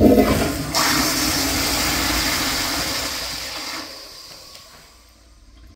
Oh.